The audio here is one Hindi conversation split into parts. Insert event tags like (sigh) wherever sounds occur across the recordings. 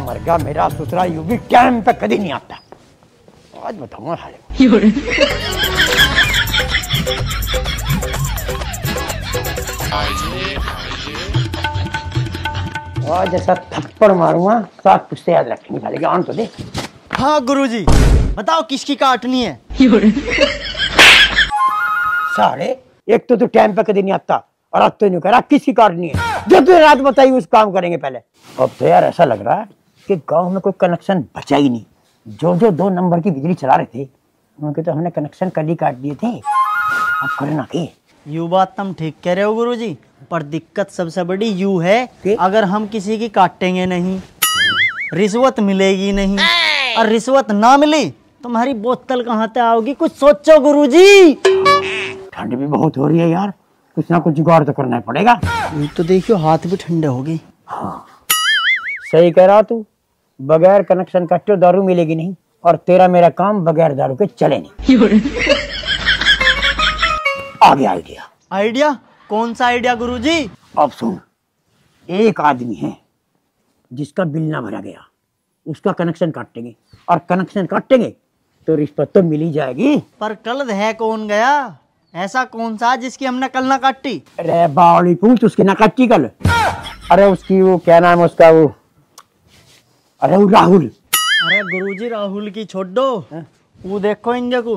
मर गया मेरा ससुरा यू भी टाइम पे कभी नहीं आता। आज बताऊँगा साले को। आज ऐसा थप्पड़ मारूँगा सात पुश्ते याद रखेंगे साले आन तो दे हाँ गुरुजी। बताओ किसकी काटनी है? साले एक तो तू टाइम पे कभी नहीं आता और अब तो नहीं करा किसी काटनी है? जो तू रात बताई उस काम करेंगे पहले। अब तो यार ऐसा लग रहा है कि गाँव में कोई कनेक्शन बचा ही नहीं। जो जो दो नंबर की बिजली चला रहे थे उनके तो हमने कनेक्शन कल ही काट दिए थे। अब करना के। यू बात तुम ठीक कह रहे हो गुरुजी पर दिक्कत सबसे बड़ी यू है कि? अगर हम किसी की काटेंगे नहीं रिश्वत मिलेगी नहीं और रिश्वत ना मिली तुम्हारी बोतल कहाँ से आओगी कुछ सोचो गुरु जी ठंड भी बहुत हो रही है यार कुछ ना कुछ जुगाड़ तो करना पड़ेगा। तो देखियो हाथ भी ठंडे हो गए। हाँ। सही कह रहा तू। बगैर कनेक्शन कट्टे दारू मिलेगी नहीं और तेरा मेरा काम बगैर दारू के चले नहीं। आगे आइडिया आइडिया कौन सा आइडिया गुरुजी? अब सुन एक आदमी है जिसका बिल ना भरा गया उसका कनेक्शन काटेंगे और कनेक्शन काटेंगे तो रिश्वत तो मिल ही जाएगी। पर कल है कौन गया? ऐसा कौन सा जिसकी हमने कल ना काटी? अरे बावली पूछ उसकी ना काटी कल। अरे उसकी वो क्या नाम है उसका वो? अरे वो राहुल। अरे गुरुजी राहुल की छोड़। दो वो देखो इंजन को।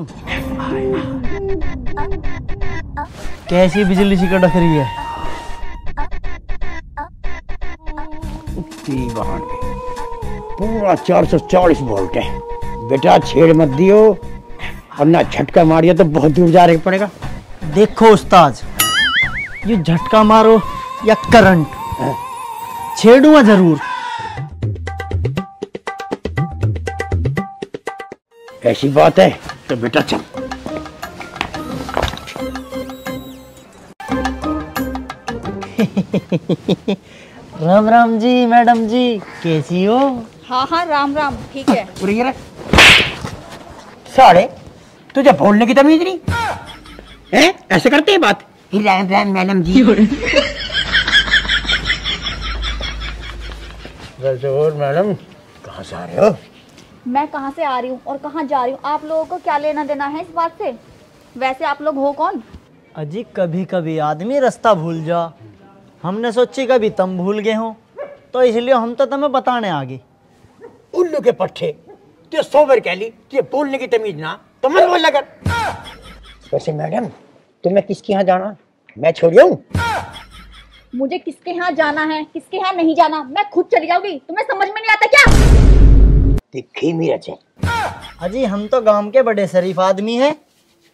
कैसी बिजली सी कड़क रही है? पूरा चार सौ चालीस वोल्ट है। बेटा छेड़ मत दियो। और ना झटका मारियो तो बहुत दूर जा रहे पड़ेगा। देखो उस्ताद ये झटका मारो या करंट। छेड़ूँगा ज़रूर। ऐसी बात है तो बेटा चल। (laughs) राम राम जी मैडम जी कैसी हो? हाँ हाँ राम राम ठीक है। (laughs) पूरी साढ़े तुझे बोलने की तमीज नहीं? हैं? ऐसे करते हैं बात? राम राम मैडम जी। (laughs) मैडम कहाँ से आ रहे हो? मैं कहाँ से आ रही हूँ और कहाँ जा रही हूँ? आप लोगों को क्या लेना देना है इस बात से? वैसे आप लोग हो कौन? अजी कभी कभी आदमी रास्ता भूल जा। हमने सोची कभी तुम भूल गए हो तो इसलिए हम तो तुम्हें बताने आ गए उल्लू के पट्टे तुझे सौ बार कह ली तुझे बोलने की तमीज ना तो मत बोल कर। वैसे मैडम तुम्हें किसके यहाँ जाना? मैं छोड़िया हूँ मुझे किसके यहाँ जाना है किसके यहाँ नहीं जाना? मैं खुद चली जाऊँगी। तुम्हें समझ में नहीं आता क्या? दिखी मीरज है अजी हम तो गाँव के बड़े शरीफ आदमी हैं।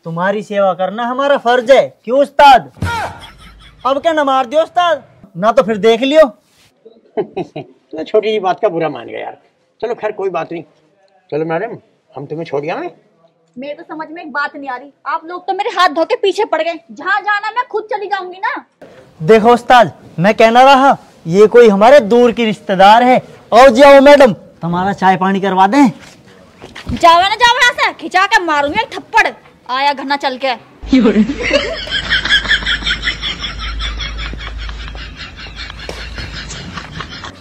तुम्हारी सेवा करना हमारा फ़र्ज़ है। क्यों उस्ताद? अब क्या न मार दियो उस्ताद? ना तो फिर देख लियो। तो छोटी सी बात का बुरा मान गया यार। चलो खैर कोई बात नहीं। चलो मैडम हम तुम्हें छोड़ दिया मेरे तो समझ में एक बात नहीं आ रही। आप लोग तो मेरे हाथ धो के पीछे पड़ गए। जहाँ जाना मैं खुद चली जाऊँगी ना। देखो उस्ताद मैं कहना रहा ये कोई हमारे दूर की रिश्तेदार है। और जाओ मैडम। तुम्हारा चाय पानी करवा दें। जाओ ना जाओ यहाँ से खिंचा के मारूँगी एक थप्पड़। आया घना चल के।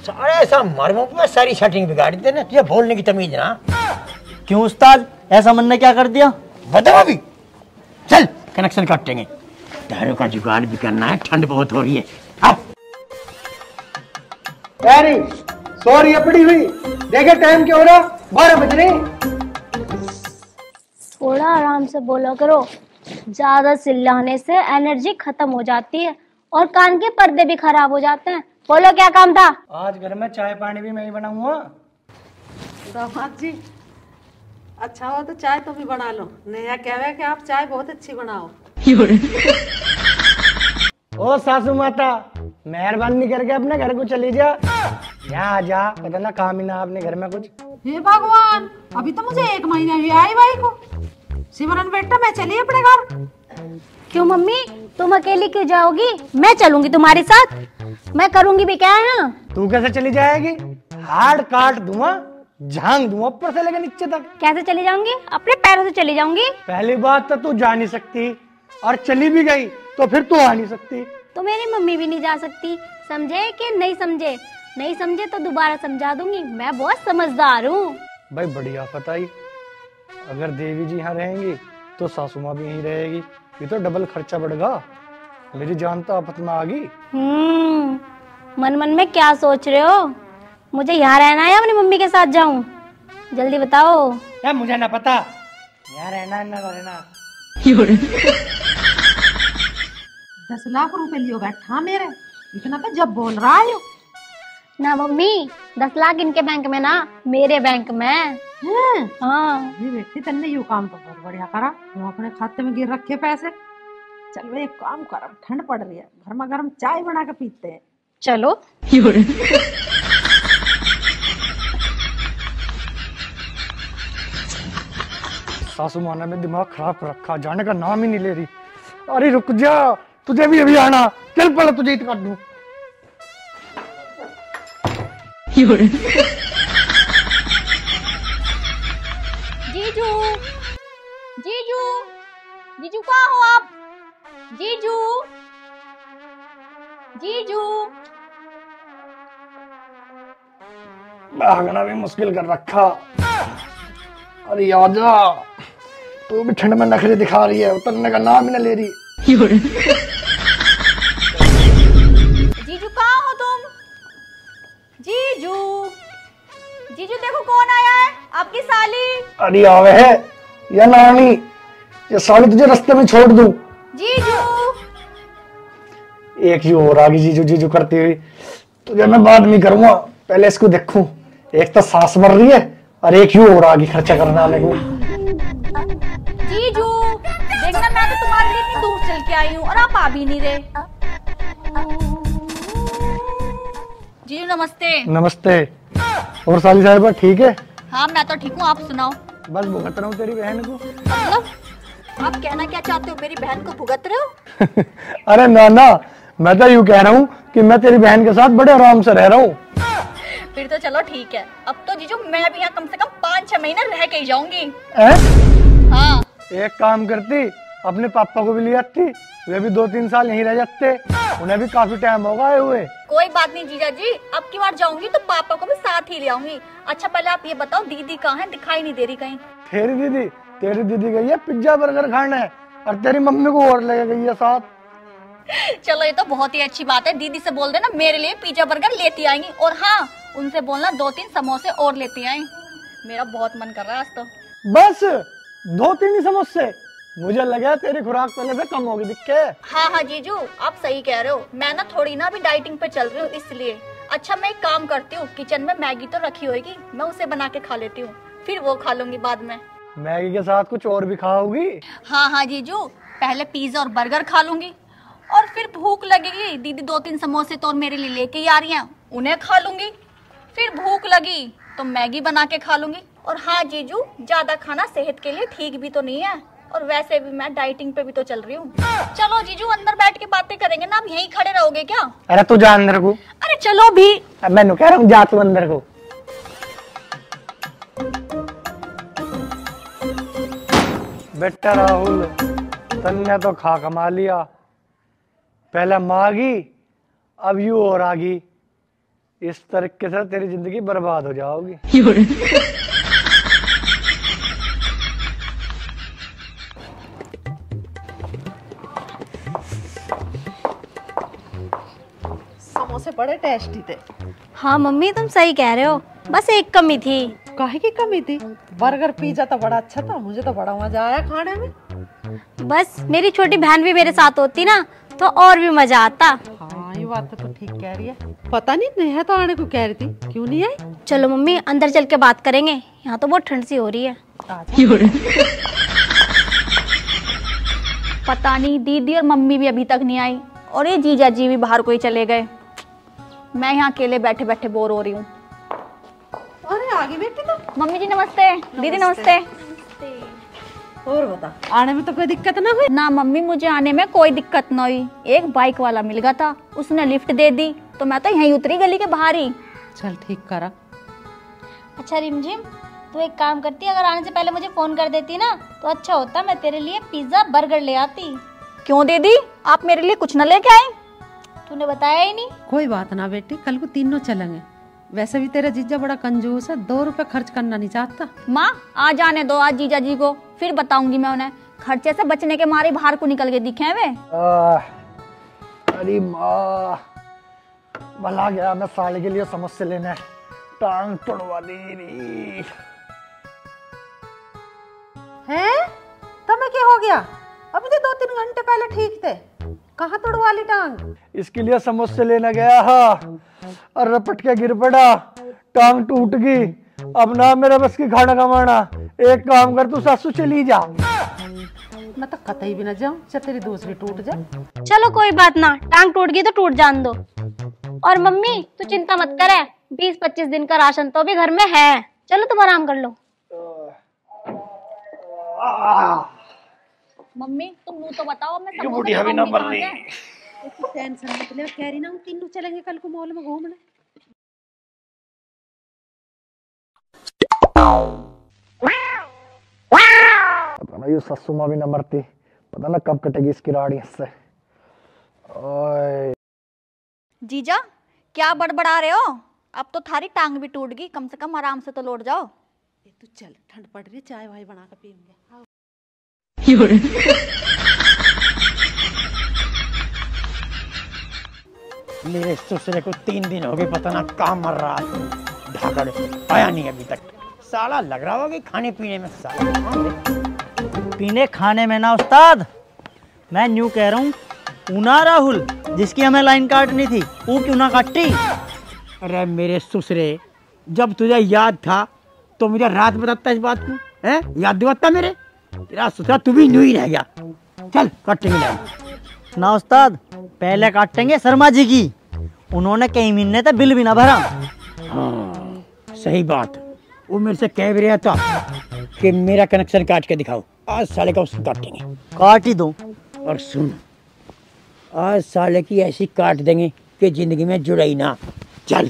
सारे ऐसा मरमो में सारी सेटिंग बिगाड़ देना तुझे बोलने की तमीज ना। क्यों उस्ताद? ऐसा मन ने क्या कर दिया? बताओ अभी। चल कनेक्शन काटेंगे। दारू का जुगाड़ भी करना है ठंड बहुत हो रही है। अब सॉरी अपनी हुई। देखे टाइम क्या हो रहा? बारह बज रहे थोड़ा आराम से बोला करो। ज़्यादा चिल्लाने से एनर्जी खत्म हो जाती है और कान के पर्दे भी खराब हो जाते हैं। बोलो क्या काम था? आज घर में चाय पानी भी मैं ही बनाऊँगा दामाद जी अच्छा हो तो चाय तो भी बना लो। नया कह है कि आप चाय बहुत अच्छी बनाओ। ओ सासू माता मेहरबानी करके अपने घर को चली जा। जा जा पता ना काम ही ना अपने घर में कुछ। हे भगवान अभी तो मुझे एक महीना हुई आई भाई को। सिमरन बेटा मैं चली अपने घर। क्यों मम्मी तुम अकेली क्यों जाओगी? मैं चलूँगी तुम्हारे साथ। मैं करूँगी भी क्या है तू कैसे चली जाएगी? हार्ड काट दूँगा झांग दूँगा ऊपर से लेकर नीचे तक। कैसे चली जाऊँगी? अपने पैरों से चली जाऊँगी? पहली बात तो तू जा नहीं सकती और चली भी गई। तो फिर तू आ नहीं सकती। तो मेरी मम्मी भी नहीं जा सकती। समझे कि नहीं समझे? नहीं समझे तो दोबारा समझा दूँगी। मैं बहुत समझदार हूँ। भाई बढ़िया पता ही। अगर देवी जी यहाँ रहेंगी तो सासू माँ भी यहीं रहेगी। ये तो डबल खर्चा बढ़ेगा। मेरी जान तो आफत में आ गई। हम्म मन मन में क्या सोच रहे हो? मुझे यहाँ रहना है या अपनी मम्मी के साथ जाऊँ? जल्दी बताओ। मुझे ना पता। यहाँ रहना है ना रहना। दस लाख रुपए लियो बैठा मेरे। इतना पे जब बोल रहा है। ना मम्मी दस लाख इनके बैंक में ना मेरे बैंक में। हाँ? ये बेटी तन्ने यू काम तो बहुत बढ़िया करा। वो अपने खाते में गिर रखे पैसे। चल वे एक काम कर ठंड पड़ रही है। गर्मा गर्म चाय बना के पीते हैं। चलो। सासू माँ में दिमाग खराब रखा जाने का नाम ही नहीं ले रही। अरे रुक जा। तुझे भी अभी आना। चल पहले तुझे इत कर दूँ। जीजू जीजू जीजू कहाँ हो आप? जीजू जीजू। भागना भी मुश्किल कर रखा। अरे आजा तू भी ठंड में नखरे दिखा रही है। उतरने का नाम ही ना ले रही। जीजू देखो कौन आया है? आपकी साली। अरे आवे है। या नानी ये साली तुझे रास्ते में छोड़ दूँ? जीजू। एक यू और आगे जीजू जीजू करती हुई। तुझे मैं बाद में करूँगा। पहले इसको देखूँ। एक तो सांस भर रही है और एक यू और आगे खर्चा करने वाले को। जीजू देखना मैं तो तुम्हारे लिए इतनी दूर चल के आई हूँ और आप आ भी नहीं रहे। जीजू नमस्ते। नमस्ते। और साली साहब ठीक है? हाँ मैं तो ठीक हूँ आप सुनाओ। बस भुगत रहा हूँ तेरी बहन को। मतलब आप कहना क्या चाहते हो मेरी बहन को भुगत रहे हो? (laughs) अरे ना ना मैं तो यूँ कह रहा हूँ कि मैं तेरी बहन के साथ बड़े आराम से रह रहा हूँ। फिर तो चलो ठीक है। अब तो जीजू मैं भी यहाँ कम से कम पाँच छह महीने रह के ही जाऊँगी। हाँ। एक काम करती अपने पापा को भी ले आती वे भी दो तीन साल यहीं रह जाते। उन्हें भी काफ़ी टाइम होगा आए हुए। कोई बात नहीं जीजा जी अब की बार जाऊँगी तो पापा को भी साथ ही ले आऊँगी। अच्छा पहले आप ये बताओ दीदी कहाँ है? दिखाई नहीं दे रही कहीं। तेरी दीदी तेरी दीदी गई है पिज्जा बर्गर खाने और तेरी मम्मी को और ले गई है साथ। चलो ये तो बहुत ही अच्छी बात है। दीदी से बोल देना मेरे लिए पिज्जा बर्गर लेती आएँगी। और हाँ उनसे बोलना दो तीन समोसे और लेती आए। मेरा बहुत मन कर रहा है आज तो। बस दो तीन ही समोसे। मुझे लगा तेरी खुराक पहले से कम होगी दिख। हाँ हाँ जीजू आप सही कह रहे हो। मैं ना थोड़ी ना अभी डाइटिंग पे चल रही हूँ इसलिए। अच्छा मैं एक काम करती हूँ किचन में मैगी तो रखी होगी मैं उसे बना के खा लेती हूँ। फिर वो खा लूँगी बाद में। मैगी के साथ कुछ और भी खाओगी? हाँ हाँ जीजू पहले पिज्जा और बर्गर खा लूँगी। और फिर भूख लगेगी। दीदी दो तीन समोसे तो और मेरे लिए लेके ही आ रही हैं उन्हें खा लूँगी। फिर भूख लगी तो मैगी बना के खा लूँगी। और हाँ जीजू ज़्यादा खाना सेहत के लिए ठीक भी तो नहीं है। और वैसे भी मैं डाइटिंग पे भी तो चल रही हूँ। चलो जीजू अंदर बैठ के बातें करेंगे ना आप यहीं खड़े रहोगे क्या? अरे तू जा अंदर को अरे चलो भी। अब मैं कह रहा हूँ जा तू अंदर को बेटा राहुल तन्ने तो खा कमा लिया। पहले मागी अब यू और आगी। इस तरीके से तेरी ज़िंदगी बर्बाद हो जाओगी। (laughs) बड़े टेस्टी थे। हाँ मम्मी तुम सही कह रहे हो। बस एक कमी थी। काहे की कमी थी? बर्गर पिज्जा तो बड़ा अच्छा था मुझे तो बड़ा मज़ा आया खाने में। बस मेरी छोटी बहन भी मेरे साथ होती ना तो और भी मज़ा आता। हाँ ये बात तो ठीक कह रही है। पता नहीं नेहा तो आने को कह रही थी। क्यों नहीं आई? चलो मम्मी अंदर चल के बात करेंगे। यहाँ तो बहुत ठंड सी हो रही है। पता नहीं दीदी और मम्मी भी अभी तक नहीं आई। और ये जीजा जी भी बाहर कोई चले गए। मैं यहाँ अकेले बैठे बैठे बोर हो रही हूँ। अरे आगे बेटी तो। मम्मी जी नमस्ते। दीदी नमस्ते। और बता आने में तो कोई दिक्कत ना हुई? ना मम्मी मुझे आने में कोई दिक्कत न हुई। एक बाइक वाला मिल गया था उसने लिफ्ट दे दी तो मैं तो यहीं उतरी गली के बाहर ही। चल ठीक करा। अच्छा रिमझिम तू एक काम करती अगर आने से पहले मुझे फ़ोन कर देती ना तो अच्छा होता मैं तेरे लिए पिज्जा बर्गर ले आती। क्यों दीदी? आप मेरे लिए कुछ न लेके आए तूने बताया ही नहीं। कोई बात ना बेटी कल को तीनों चलेंगे। वैसे भी तेरा जीजा बड़ा कंजूस है दो रुपए खर्च करना नहीं चाहता। माँ आ जाने दो आज जीजा जी को फिर बताऊँगी मैं उन्हें। खर्चे से बचने के मारे बाहर को निकल के दिखे वे? अरे माँ भला गया मैं साले के लिए समोसे लेने टांग तोड़वा दे रही हैं? तुम्हें क्या हो गया? अभी तो दो तीन घंटे पहले ठीक थे। कहाँ तोड़वा ली टांग? इसके लिए समोसे लेने गया हा। और रपट के गिर पड़ा टांग टूट गई। अब ना मेरे बस की खाना कमाना एक काम कर तू सासू चली जा। मैं तो कतई भी न जाऊँ चाहे तेरी दूसरी टूट जाए। चलो कोई बात ना टांग टूट गई तो टूट जान दो। और मम्मी तू चिंता मत करे बीस पच्चीस दिन का राशन तो भी घर में है। चलो तुम आराम कर लो। मम्मी तुम मुँह तो बताओ मैं ये बुढ़िया भी ना मर रही? टेंशन मत ले कह रही ना हम तीनों चलेंगे कल को मॉल में घूमने। पता ना ये ससु माँ भी न मरती पता ना कब कटेगी इसकी राड़ी इससे। ओए। जीजा क्या बड़बड़ा रहे हो? अब तो थारी टांग भी टूट गई कम से कम आराम से तो लौट जाओ। ये तू चल ठंड पड़ रही है चाय वाय बना के पियेंगे मेरे ससुरे को तीन दिन हो गए पता ना कहाँ मर रहा है। ढाकड़ आया नहीं अभी तक। साला लग रहा होगा खाने पीने में साला पीने खाने में ना उस्ताद मैं न्यू कह रहा हूँ ऊना राहुल जिसकी हमें लाइन काटनी थी वो क्यों ना काटी अरे मेरे ससुरे जब तुझे याद था तो मुझे रात बताता इस बात को है? याद दिलाता मेरे? तेरा ससुरा तू भी न्यू ही रह गया। चल कटेंगे लाइन ना उस्ताद पहले काटेंगे शर्मा जी की। उन्होंने कई महीने तक बिल भी ना भरा। हाँ सही बात। वो मेरे से कह भी रहा था कि मेरा कनेक्शन काट के दिखाओ। आज साले का उसको काटेंगे। काट ही दो। और सुन आज साले की ऐसी काट देंगे कि ज़िंदगी में जुड़ा ही ना। चल।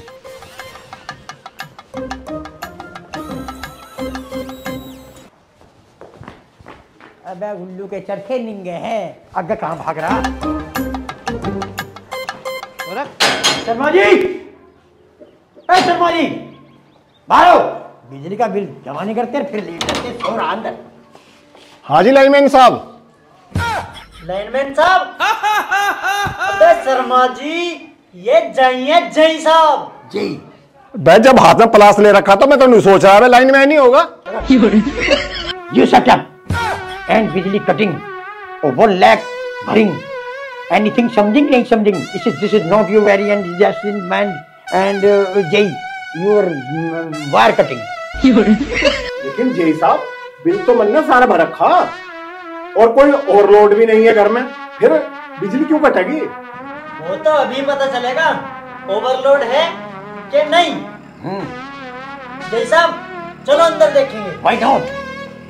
अबे उल्लू के चरखे निंगे हैं। आगे कहाँ भाग रहा? शर्मा जी ए शर्मा जी बाहर आओ। बिजली का बिल जमा नहीं करते फिर लेट करते सो रहा अंदर। हाँ जी लाइनमैन साहब। लाइनमैन साहब? अबे शर्मा जी ये जई है जई साहब। जी। मैं जब हाथ में प्लास ले रखा तो मैं तो नहीं सोच रहा है लाइनमैन ही होगा। You shut एंड बिजली cutting over lack bearing anything something नहीं something this is this is not your variant just in man and J your wire cutting लेकिन जे साहब बिल तो मन ने सारा भर रखा। और कोई ओवरलोड भी नहीं है घर में। फिर बिजली क्यों कटेगी? वो तो अभी पता चलेगा ओवरलोड है कि नहीं? जय साहब चलो अंदर देखेंगे। वाइट आउट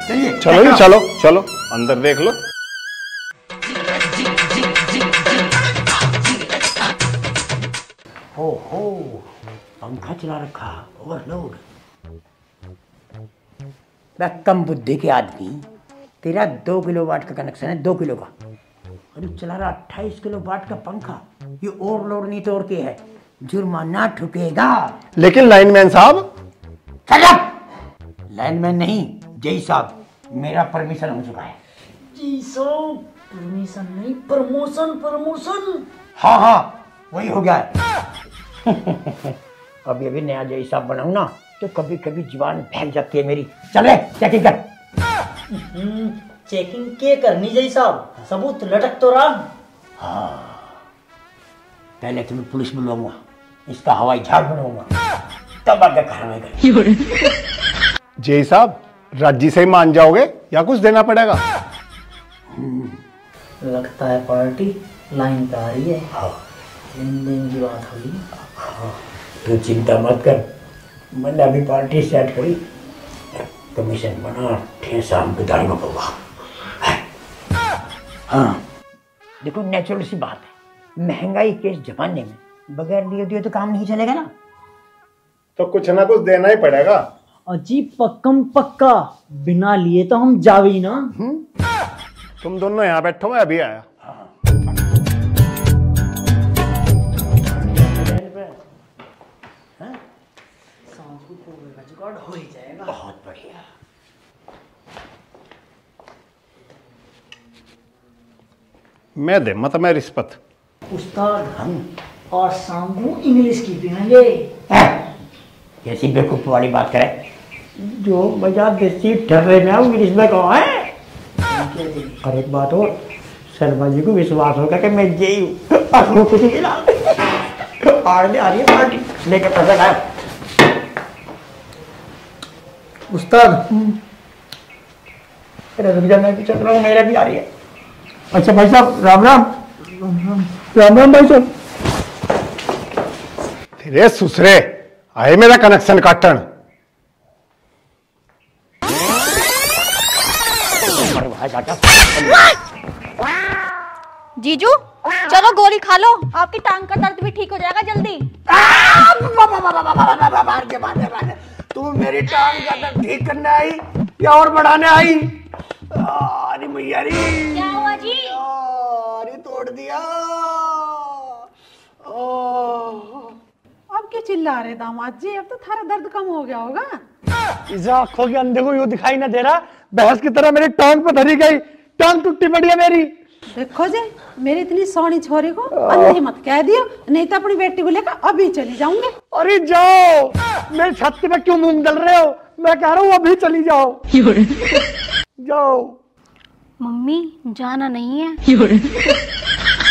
चलिए चलो जी चलो चलो। अंदर देख लो। हो हो पंखा चला रखा ओवरलोड मैं कम बुद्धि के आदमी तेरा दो किलो वाट का कनेक्शन है दो किलो का। अरे चला रहा अट्ठाईस किलो वाट का पंखा ये ओवरलोड नहीं तोड़ के है। जुर्माना ठुकेगा। लेकिन लाइनमैन साहब? लाइनमैन नहीं जय साहब मेरा परमिशन हो चुका है। जी साहब परमिशन नहीं प्रमोशन प्रमोशन। हाँ हाँ वही हो गया है। (laughs) अभी अभी नया जय साहब बनाऊ ना तो कभी कभी ज़ुबान फेंक जाती है मेरी। चल चेकिंग कर। चेकिंग के करनी जय साहब सबूत लटक तो रहा। पहले तो मैं पुलिस बुलाऊँगा इसका हवाई जहाज़ बनाऊँगा। तब आगे कार्रवाई करें (laughs) जय साहब राज़ी से ही मान जाओगे या कुछ देना पड़ेगा? लगता है पार्टी लाइन पे आ रही है। लेन देन की बात होगी तू चिंता मत कर। मैंने अभी पार्टी सेट करी। कमीशन बना ठेसा हम बिदाई में पड़ूँगा हाँ? देखो नेचुरल सी बात है। महँगाई के जमाने में बगैर लिए दिए तो काम नहीं चलेगा ना। तो कुछ ना कुछ देना ही पड़ेगा। अजी पक्कम पक्का बिना लिए तो हम जावे ना। हम्म। तुम दोनों यहाँ बैठो मैं अभी आया। मैं दे मत मैं रिस्पत उस्ताद हम और सांगू इंग्लिश की ये। कैसी बेवकूफ़ वाली बात करे जो मज़ा देसी ठहरे में इंग्लिश में कहो है? और एक बात और शर्मा जी को विश्वास होगा कि मैं जेई हूँ। और वो कुछ नहीं ला आ रही है पार्टी लेके पैसा खाए उस्ताद। अरे रुक जा मैं भी चल रहा हूँ मेरा भी आ रही है। अच्छा भाई साहब राम राम। राम राम भाई साहब। रे सुसरे आए मेरा कनेक्शन काटन। जीजू चलो गोली खा लो। आपकी टांग का दर्द भी ठीक हो जाएगा जल्दी। तू मेरी टांग का दर्द ठीक करने आई या और बढ़ाने आई? अरे मैया रे। क्या हुआ जी? अरे तोड़ दिया। अब क्यों चिल्ला रहे दामाद जी? अब तो थारा दर्द कम हो गया होगा। इस आँखों के अंधे को यूँ दिखाई ना दे रहा। बहस की तरह मेरी टांग पे धरी गई। टांग टूटी पड़ी है मेरी। देखो जी मेरी इतनी सोनी छोरी को अंधे मत कह दियो नहीं तो अपनी बेटी को लेकर अभी चली जाऊँगी। अरे जाओ मेरे छत पे क्यों मुँह दल रहे हो? मैं कह रहा हूँ अभी चली जाओ। जाओ। मम्मी जाना नहीं है।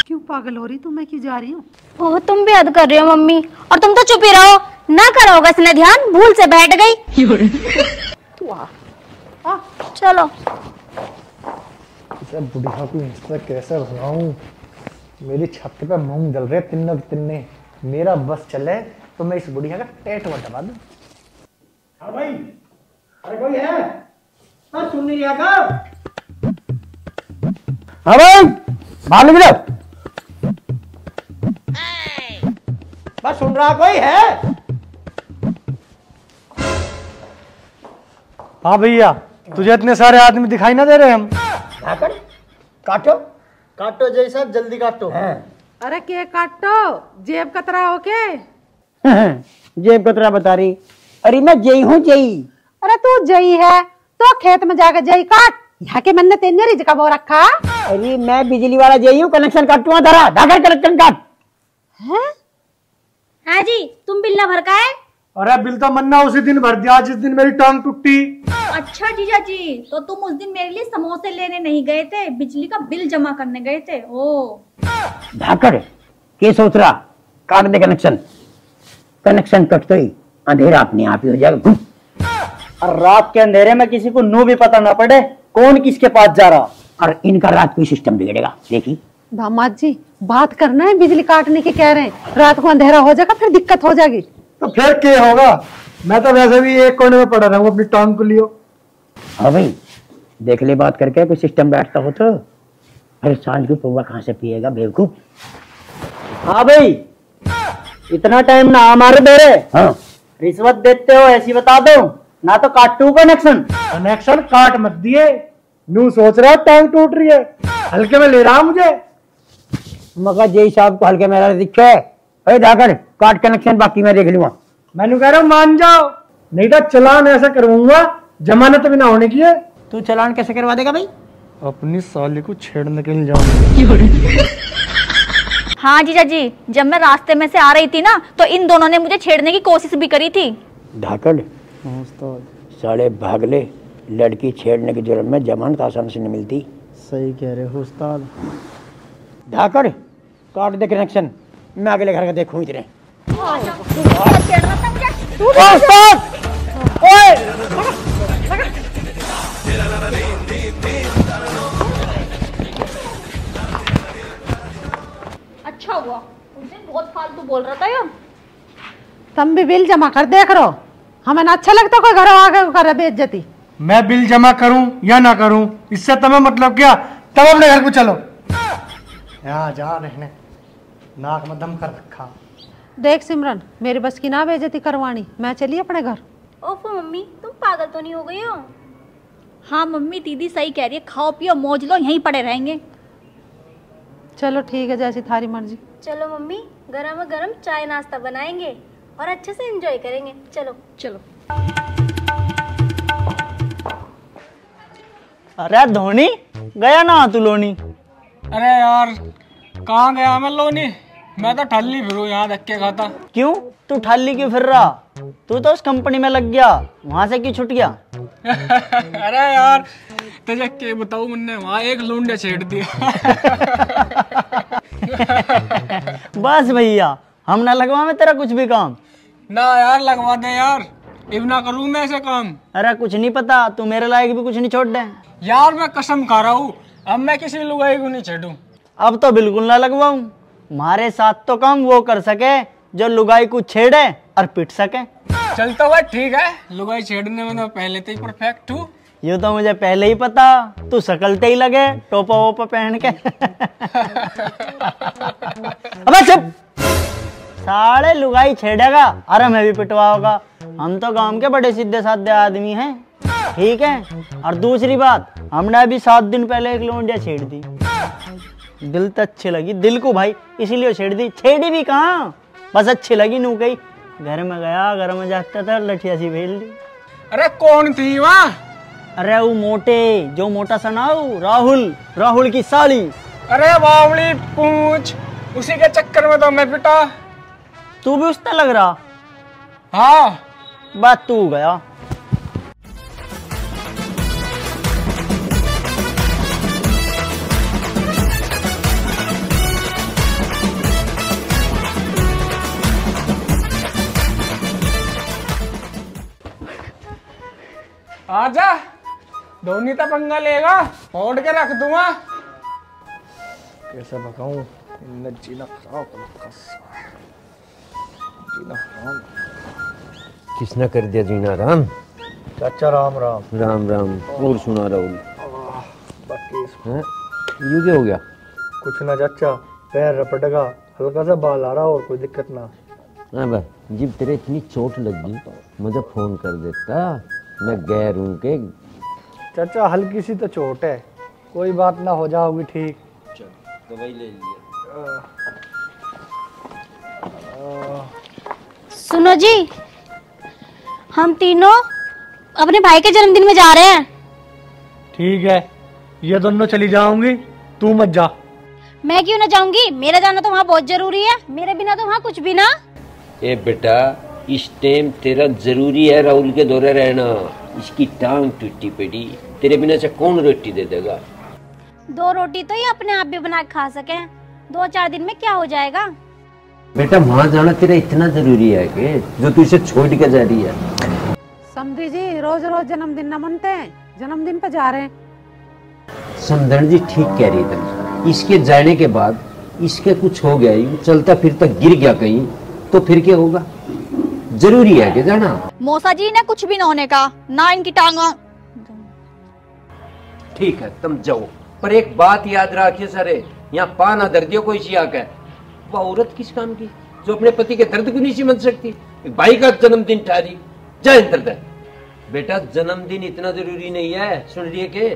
क्यों पागल हो रही तू? मैं क्यों जा रही हूँ? तुम भी हद कर रही हो मम्मी और तुम तो चुप ही रहो। ना करोगे इसने ध्यान भूल से बैठ गई। आ। आ चलो। बुढ़िया को इससे कैसे भगाऊं मेरी छत पे मूंग जल रहे तिन्नों के तिन्ने। मेरा बस चले तो मैं इस बुढ़िया का पेट में दबा दूँ। हाँ भाई अरे कोई है? हाँ सुन नहीं रहा का हाँ भाई बाहर निकलो। बस सुन रहा कोई है? हाँ भैया तुझे इतने सारे आदमी दिखाई ना दे रहे हम। काटो। काटो। जय साहब जल्दी काटो। हाँ। अरे के काटो? जेब कतरा हो के (laughs) जेब कतरा बता रही। अरे मैं जई हूँ जई। अरे तू जई है तो खेत में जाकर जई काट। यहाँ के मन ने तेने रिज का वो रखा। अरे मैं बिजली वाला जई हूँ कनेक्शन काटूँगा धरा धाकर कनेक्शन काट। है? हाँ जी तुम बिल्ला भर का है? अरे बिल तो मन्ना उसी दिन भर दिया जिस दिन मेरी टांग टूटी। अच्छा जीजा जी तो तुम उस दिन मेरे लिए समोसे लेने नहीं गए थे बिजली का बिल जमा करने गए थे? ओ। धाकर के सोच रहा काट दे कनेक्शन कनेक्शन कटते ही अंधेरा अपने आप ही हो जाएगा घुम। और रात के अंधेरे में किसी को नू भी पता ना पड़े कौन किसके पास जा रहा? और इनका रात को सिस्टम बिगड़ेगा देखी? दामाद जी बात करना है बिजली काटने की कह रहे हैं। रात को अंधेरा हो जाएगा फिर दिक्कत हो जाएगी। तो फिर क्या होगा? मैं तो वैसे भी एक कोने में पड़ा रहूँ अपनी टांग को लियो। हाँ भाई देख ले बात करके कोई सिस्टम बैठता हो तो। अरे साँझ को पौवा कहाँ से पिएगा बेवकूफ़? हाँ भाई इतना टाइम ना हमारे बेरे। हाँ। रिश्वत देते हो ऐसी बता दो ना तो काटू कनेक्शन कनेक्शन काट मत दिए। नू सोच रहा टांग टूट रही है। हल्के में ले रहा मुझे। मगर जय साहब को हल्के मेरा दिखे। अरे धाकर काट कनेक्शन बाकी मैं देख लूँगा। मैंने कह रहा हूँ मान जाओ। नहीं तो चलान ऐसा करवाऊँगा जमानत भी ना होने की है। तू चलान कैसे करवा देगा भाई? अपनी साली को छेड़ने के लिए जाऊँगा। हाँ जीजा जी जब मैं रास्ते में से आ रही थी ना तो इन दोनों ने मुझे छेड़ने की कोशिश भी करी थी। साले भागले लड़की छेड़ने की ज़रूरत में जमानत आसानी से नहीं मिलती। सही कह रहे हो उस्ताद। धाकड़ काट दे कनेक्शन मैं अगले घर का देखूँ इतने। अच्छा हुआ। उस दिन बहुत फालतू बोल रहा था यार तुम भी बिल जमा कर देख रहो। हमें ना अच्छा लगता कोई घर आके करे बेइज्जती। मैं बिल जमा करूँ या ना करूँ इससे तुम्हें मतलब क्या? तब अपने घर को चलो। यहाँ जा रहने नाक में दम कर रखा। देख सिमरन मेरे बस की ना बेजती करवानी। मैं चली अपने घर। ओफो मम्मी तुम पागल तो नहीं हो गई हो? हाँ मम्मी दीदी सही कह रही है खाओ पियो मौज लो यहीं पड़े रहेंगे। चलो ठीक है जैसी थारी मर्ज़ी। चलो मम्मी गरम गरम चाय नाश्ता बनाएँगे और अच्छे से एंजॉय करेंगे। चलो। चलो। अरे धोनी गया ना तू लोनी? अरे यार कहाँ गया मैं लोनी? मैं तो ठल्ली फिरू यहाँ धक्के खाता। क्यों? तू ठाली क्यों फिर रहा? तू तो उस कंपनी में लग गया। वहाँ से क्यों छुट गया? (laughs) अरे यार तुझे के बताऊँ मैंने वहाँ एक लूंडे छेड़ दिया। (laughs) बस भैया हम ना लगवा में तेरा कुछ भी काम। ना यार लगवा दे यार। इब ना करूँ मैं ऐसे काम। अरे कुछ नहीं पता तू मेरे लायक भी कुछ नहीं छोड़ दे। यार मैं कसम खा रहा हूँ। अब मैं किसी लुगाई को नहीं छेड़ू। अब तो बिल्कुल ना लगवाऊं। हमारे साथ तो कम वो कर सके जो लुगाई को छेड़े और पिट सके। चलता हुआ ठीक है लुगाई छेड़ने में तो पहले से ही परफेक्ट हूँ। यूँ तो मुझे पहले ही पता तू सकलते ही लगे टोपा वोपा पहन के। (laughs) अबे चुप! सारे लुगाई छेड़ेगा अरे मैं भी पिटवाओगा। हम तो गाँव के बड़े सीधे साधे आदमी हैं। ठीक है? और दूसरी बात हमने अभी सात दिन पहले एक लोंडिया छेड़ दी। दिल तो अच्छी लगी। दिल को भाई इसीलिए छेड़ दी। छेड़ी भी कहाँ? बस अच्छी लगी नू गई घर में गया घर में जाता था लठिया सी भेज दी। अरे कौन थी वहाँ? अरे वो मोटे जो मोटा सनाऊ राहुल राहुल की साली। अरे बावली पूछ उसी के चक्कर में तो मैं पिटा। तू भी उसने लग रहा? हाँ। बात तू गया। आजा। धोनी तो पंगा लेगा फोड़ के रख दूँगा। कैसे बताऊँ इनने जीना खराब कर जीना हराम। किसने कर दिया जीना? राम? चाचा राम राम। राम राम। और सुना राहुल। हैं? यू क्या हो गया? कुछ ना चाचा पैर रपटेगा हल्का सा बाल आ रहा और कोई दिक्कत ना। हाँ भाई जब तेरे इतनी चोट लगी मुझे फ़ोन कर देता। मैं गैर हूँ के चाचा हल्की सी तो चोट है। कोई बात ना हो जाओगी ठीक। दवाई ले लिया। सुनो जी हम तीनों अपने भाई के जन्मदिन में जा रहे हैं। ठीक है ये दोनों चली जाऊँगी तू मत जा। मैं क्यों ना जाऊँगी? मेरा जाना तो वहाँ बहुत ज़रूरी है। मेरे बिना तो वहाँ कुछ भी ना। ए बेटा इस टाइम तेरा ज़रूरी है राहुल के दौरे रहना। इसकी टांग टूटी पड़ी। तेरे बिना से कौन रोटी दे देगा? दो रोटी तो ये अपने आप भी बना के खा सके। दो चार दिन में क्या हो जाएगा? बेटा वहाँ जाना तेरा इतना ज़रूरी है कि जो तू इसे छोड़ के जा रही है। समझी जी रोज रोज जन्मदिन न मनते हैं। जन्मदिन पे जा रहे हैं। समधन जी ठीक कह रही थी इसके जाने के बाद इसके कुछ हो गया चलता फिरता गिर गया कहीं तो फिर क्या होगा? ज़रूरी है कि जाना। मौसा जी ने कुछ भी ना होने का ना इनकी टांगा। ठीक है तुम जाओ। पर एक बात याद रखिए सारे यहाँ पाना दर्दियों है वो औरत किस काम की जो अपने पति के दर्द को नहीं समझ सकती? भाई का जन्मदिन ठारी जय इंद्रदय बेटा जन्मदिन इतना ज़रूरी नहीं है सुन रही के।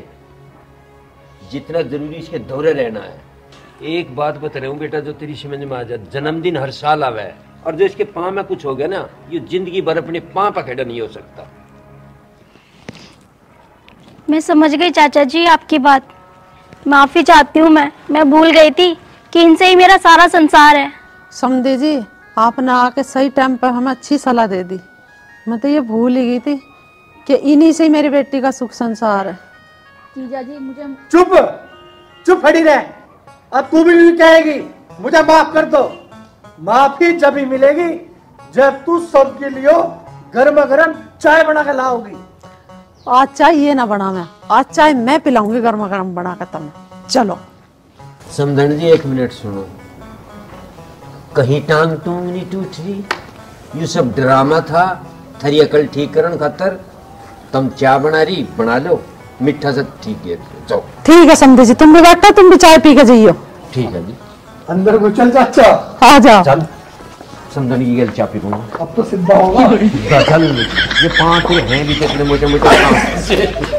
जितना ज़रूरी इसके दौरे रहना है। एक बात बता रहा हूँ बेटा जो तेरी समझ में आ जाए जन्मदिन हर साल आवे। है और जो इसके पाँव में कुछ हो गया ना ये ज़िंदगी भर अपने पाँव पर खड़ा नहीं हो सकता। मैं समझ गई चाचा जी आपकी बात। माफ़ी चाहती हूँ मैं। मैं भूल गई थी कि इनसे ही मेरा सारा संसार है। समझे जी आपने आके सही टाइम पर हमें अच्छी सलाह दे दी। मैं तो ये भूल ही गई थी कि इन्हीं से ही मेरी बेटी का सुख संसार है। जीजा जी मुझे चुप! चुप खड़ी रह। अब तू भी नहीं कहेगी। मुझे माफ़ कर दो। माफ़ी जब ही मिलेगी जब तू सबके लिए गर्मा गर्म चाय बना के लाओगी। आज चाय ये ना बना मैं। आज चाय मैं पिलाऊँगी गर्मा गर्म बना कर तुम्हें चलो। समधन जी एक मिनट सुनो। कहीं टांग टूंग नहीं टूट? रही ये सब ड्रामा था थरी अकल ठीक करन खातर। तुम चाय बना रही बना लो। मीठा सा ठीक है। जाओ। ठीक है समझे जी तुम भी बैठो तुम भी चाय पी के जाइयो। ठीक है जी। अंदर को चल जा अच्छा आ जा। चल। समझने की गल चापी को अब तो सिद्धा होगा। (laughs) चल। ये पाँच हैं भी कितने मोटे मोटे (laughs)